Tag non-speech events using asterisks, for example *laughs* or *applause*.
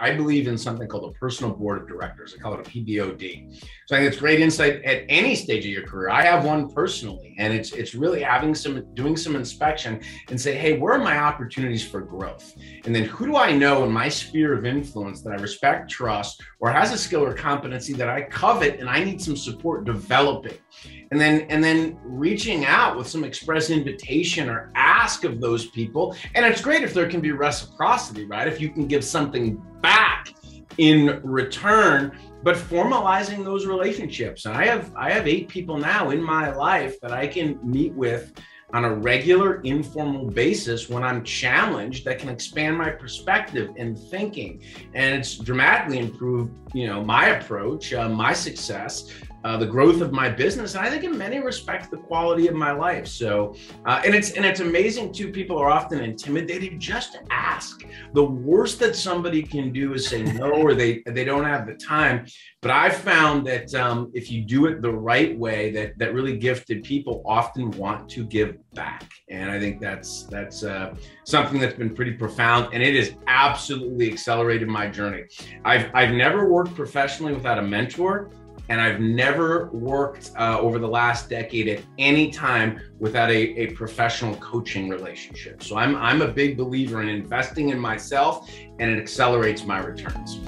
I believe in something called a personal board of directors. I call it a PBOD. So I think it's great insight at any stage of your career. I have one personally, and it's it's really having some doing some inspection and say, hey, where are my opportunities for growth? And then who do I know in my sphere of influence that I respect, trust, or has a skill or competency that I covet and I need some support developing? And then and then reaching out with some express invitation or ask of those people. And it's great if there can be reciprocity, right? If you can give something back in return but formalizing those relationships and i have i have eight people now in my life that i can meet with on a regular informal basis when i'm challenged that can expand my perspective and thinking and it's dramatically improved you know my approach uh, my success uh, the growth of my business, and I think in many respects the quality of my life. So, uh, and it's and it's amazing too. People are often intimidated just to ask. The worst that somebody can do is say no, *laughs* or they they don't have the time. But I've found that um, if you do it the right way, that that really gifted people often want to give back, and I think that's that's uh, something that's been pretty profound, and it has absolutely accelerated my journey. I've I've never worked professionally without a mentor and I've never worked uh, over the last decade at any time without a, a professional coaching relationship. So I'm, I'm a big believer in investing in myself and it accelerates my returns.